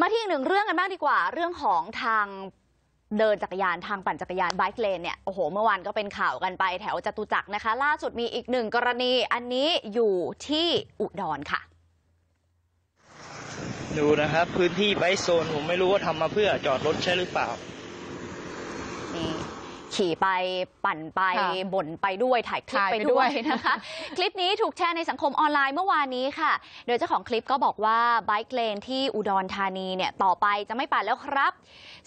มาที่อีกหนึ่งเรื่องกันบ้างดีกว่า เรื่องของทางเดินจักรยานทางปั่นจักรยานไบค์เลนเนี่ยโอ้โห เมื่อวานก็เป็นข่าวกันไปแถวจตุจักรนะคะ ล่าสุดมีอีกหนึ่งกรณีอันนี้อยู่ที่อุดรค่ะ ดูนะครับ พื้นที่ไบค์โซน ผมไม่รู้ว่าทำมาเพื่อจอดรถใช่หรือเปล่า ขี่ไปปั่นไปค่ะบ่นไปด้วยถ่ายคลิปถ่ายไปไปด้วยด้วยนะคะ คลิปนี้ถูกแชร์ในสังคมออนไลน์เมื่อวานนี้ค่ะ โดยเจ้าของคลิปก็บอกว่าไบค์เลนที่อุดรธานีเนี่ยต่อไปจะไม่ปั่นแล้วครับ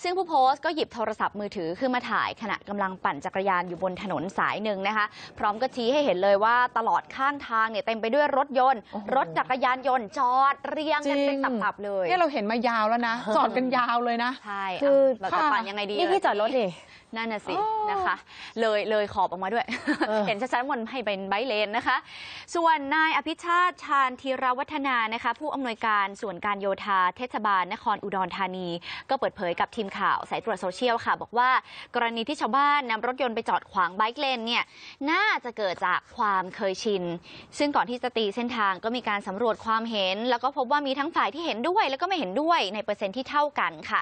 ซึ่งผู้โพสต์ก็หยิบโทรศัพท์มือถือขึ้นมาถ่ายขณะกำลังปั่นจักรยานอยู่บนถนนสายหนึ่งนะคะ พร้อมก็ชี้ให้เห็นเลยว่าตลอดข้างทางเนี่ยเต็มไปด้วยรถยนต์โอ้โหรถจักรยานยนต์จอดเรียงกันเป็นจริงตับๆเลยเนี่ยเราเห็นมายาวแล้วนะจอดกันยาวเลยนะใช่คือเาเราจะปั่นยังไงดีนี่พี่จอดรถดินั่นน่ะสิอ๋อ นะคะ เลยเลยขอบออกมาด้วย เออ เห็นชัดๆมันให้เป็นไบค์เลนนะคะ ส่วนนายอภิชาติชาญธีรวัฒนานะคะ ผู้อำนวยการส่วนการโยธาเทศบาลนครอุดรธานี ก็เปิดเผยกับทีมข่าวสายตรวจโซเชียลค่ะ บอกว่ากรณีที่ชาวบ้านนำรถยนต์ไปจอดขวางไบค์เลนเนี่ยน่าจะเกิดจากความเคยชิน ซึ่งก่อนที่จะตีเส้นทางก็มีการสำรวจความเห็น แล้วก็พบว่ามีทั้งฝ่ายที่เห็นด้วยแล้วก็ไม่เห็นด้วยในเปอร์เซ็นต์ที่เท่ากันค่ะ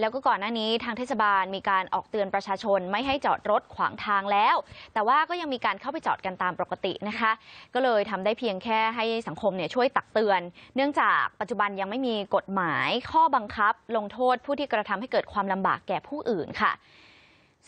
แล้วก็ก่อนหน้านี้ทางเทศบาลมีการออกเตือนประชาชนไม่ให้จอดรถขวางทางแล้ว แต่ว่าก็ยังมีการเข้าไปจอดกันตามปกตินะคะ ก็เลยทำได้เพียงแค่ให้สังคมเนี่ยช่วยตักเตือน เนื่องจากปัจจุบันยังไม่มีกฎหมายข้อบังคับ ลงโทษผู้ที่กระทำให้เกิดความลำบากแก่ผู้อื่นค่ะ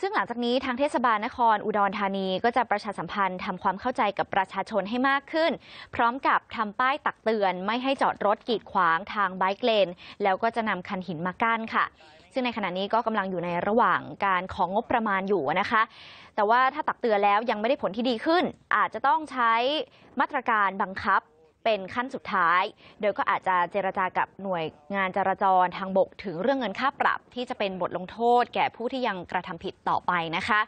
ซึ่งหลังจากนี้ทางเทศบาลนครอุดรธานีก็จะประชาสัมพันธ์ทำความเข้าใจกับประชาชนให้มากขึ้น พร้อมกับทำป้ายตักเตือนไม่ให้จอดรถกีดขวางทางไบค์เลน แล้วก็จะนำคันหินมากั้นค่ะ ซึ่งในขณะนี้ก็กำลังอยู่ในระหว่างการของงบประมาณอยู่นะคะ แต่ว่าถ้าตักเตือนแล้วยังไม่ได้ผลที่ดีขึ้น อาจจะต้องใช้มาตรการบังคับ เป็นขั้นสุดท้าย โดยก็อาจจะเจรจากับหน่วยงานจราจรทางบกถึงเรื่องเงินค่าปรับที่จะเป็นบทลงโทษแก่ผู้ที่ยังกระทำผิดต่อไปนะคะ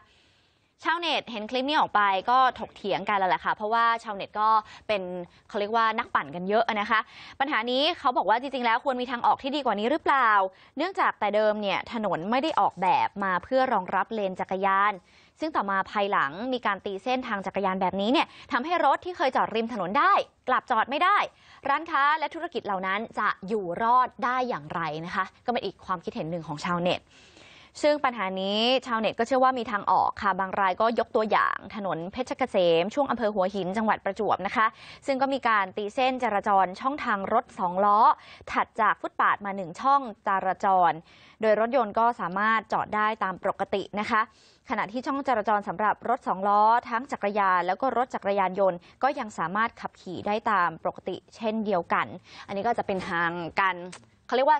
ชาวเน็ตเห็นคลิปนี้ออกไปก็ถกเถียงกันแล้วแหละค่ะ เพราะว่าชาวเน็ตก็เป็นเขาเรียกว่านักปั่นกันเยอะนะคะ ปัญหานี้เขาบอกว่าจริงๆ แล้วควรมีทางออกที่ดีกว่านี้หรือเปล่า เนื่องจากแต่เดิมเนี่ยถนนไม่ได้ออกแบบมาเพื่อรองรับเลนจักรยาน ซึ่งต่อมาภายหลังมีการตีเส้นทางจักรยานแบบนี้เนี่ยทำให้รถที่เคยจอดริมถนนได้ กลับจอดไม่ได้ ร้านค้าและธุรกิจเหล่านั้นจะอยู่รอดได้อย่างไรนะคะ ก็เป็นอีกความคิดเห็นหนึ่งของชาวเน็ต ซึ่งปัญหานี้ชาวเน็ตก็เชื่อว่ามีทางออกค่ะ บางรายก็ยกตัวอย่างถนนเพชรเกษม ช่วงอำเภอหัวหินจังหวัดประจวบนะคะ ซึ่งก็มีการตีเส้นจราจรช่องทางรถสองล้อ ถัดจากฟุตปาดมาหนึ่งช่องจราจร โดยรถยนต์ก็สามารถจอดได้ตามปกตินะคะ ขณะที่ช่องจราจรสำหรับรถสองล้อ ทั้งจักรยานแล้วก็รถจักรยานยนต์ ก็ยังสามารถขับขี่ได้ตามปกติ เช่นเดียวกัน อันนี้ก็จะเป็นทางการเขาเรียกว่า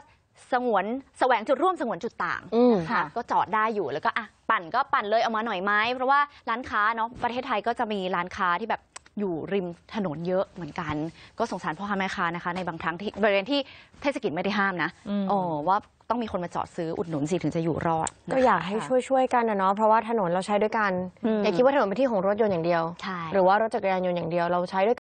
สงวนแสวงจุดร่วมสงวนจุดต่างอืมค่ะ ก็จอดได้อยู่แล้วก็อะปั่นก็ปั่นเลยเอามาหน่อยไหมเพราะว่าร้านค้าเนาะประเทศไทยก็จะมีร้านค้าที่แบบอยู่ริมถนนเยอะเหมือนกัน ก็สงสารพ่อค้าแม่ค้านะคะ ในบางครั้งที่บริเวณที่เทศกิจไม่ได้ห้ามนะอืม โอ้ว่าต้องมีคนมาจอดซื้ออุดหนุนสิถึงจะอยู่รอดนะคะ ก็อยากให้ช่วยช่วยๆกันนะเนาะเพราะว่าถนนเราใช้ด้วยกันอืม อย่าคิดว่าถนนเป็นที่ของรถยนต์อย่างเดียว ใช่ หรือว่ารถจักรยานยนต์อย่างเดียวเราใช้ด้วย